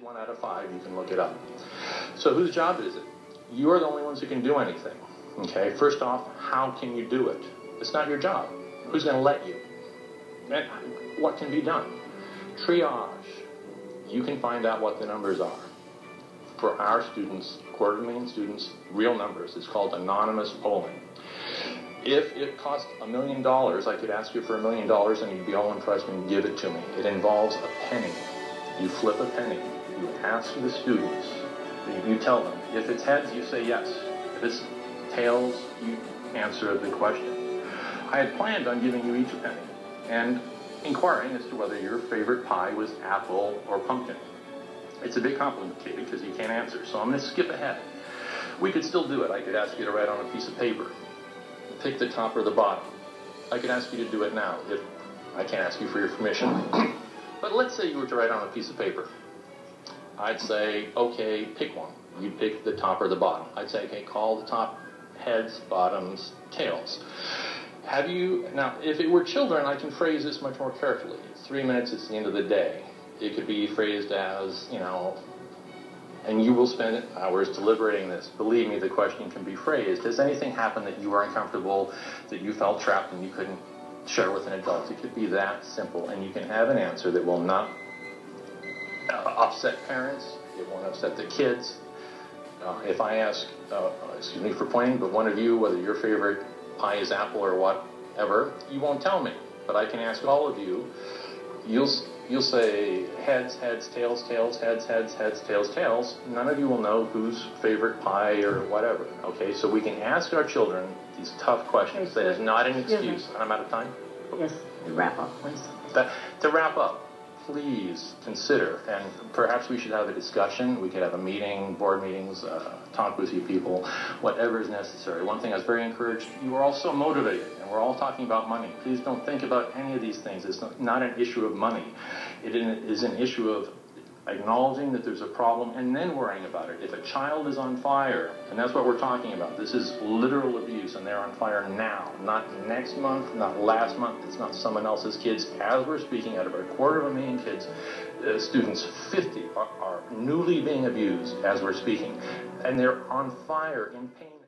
is one out of five. You can look it up. So whose job is it? You are the only ones who can do anything. Okay. First off, how can you do it? It's not your job. Who's going to let you? And what can be done? Triage. You can find out what the numbers are. For our students, quarter million students, real numbers. It's called anonymous polling. If it cost a million dollars, I could ask you for a million dollars and you'd be all impressed and give it to me. It involves a penny. You flip a penny. You ask the students. You tell them. If it's heads, you say yes. If it's tails, you answer the question. I had planned on giving you each a penny and inquiring as to whether your favorite pie was apple or pumpkin. It's a bit complicated because you can't answer, so I'm going to skip ahead. We could still do it. I could ask you to write on a piece of paper pick the top or the bottom. I could ask you to do it now if I can't ask you for your permission. But let's say you were to write on a piece of paper. I'd say, okay, pick one. You'd pick the top or the bottom. I'd say, okay, call the top heads, bottoms, tails. Have you, now, if it were children, I can phrase this much more carefully. Three minutes, it's the end of the day. It could be phrased as, you know, and you will spend hours deliberating this. Believe me, the question can be phrased. Has anything happened that you were uncomfortable, that you felt trapped and you couldn't share with an adult? It could be that simple, and you can have an answer that will not uh, upset parents, it won't upset the kids. Uh, if I ask, uh, excuse me for pointing, but one of you, whether your favorite pie is apple or whatever, you won't tell me. But I can ask all of you. You'll you'll say heads, heads, tails, tails, heads, heads, heads, tails, tails. None of you will know whose favorite pie or whatever. Okay, so we can ask our children these tough questions. That is not an excuse. And I'm out of time. Yes, wrap up, please. That, to wrap up, please consider, and perhaps we should have a discussion. We could have a meeting, board meetings, uh, talk with you people, whatever is necessary. One thing I was very encouraged, you are all so motivated, and we're all talking about money. Please don't think about any of these things. It's not an issue of money. It is an issue of acknowledging that there's a problem and then worrying about it. If a child is on fire, and that's what we're talking about, this is literal abuse and they're on fire now, not next month, not last month, it's not someone else's kids. As we're speaking, out of a quarter of a million kids, uh, students, 50 are, are newly being abused as we're speaking, and they're on fire in pain.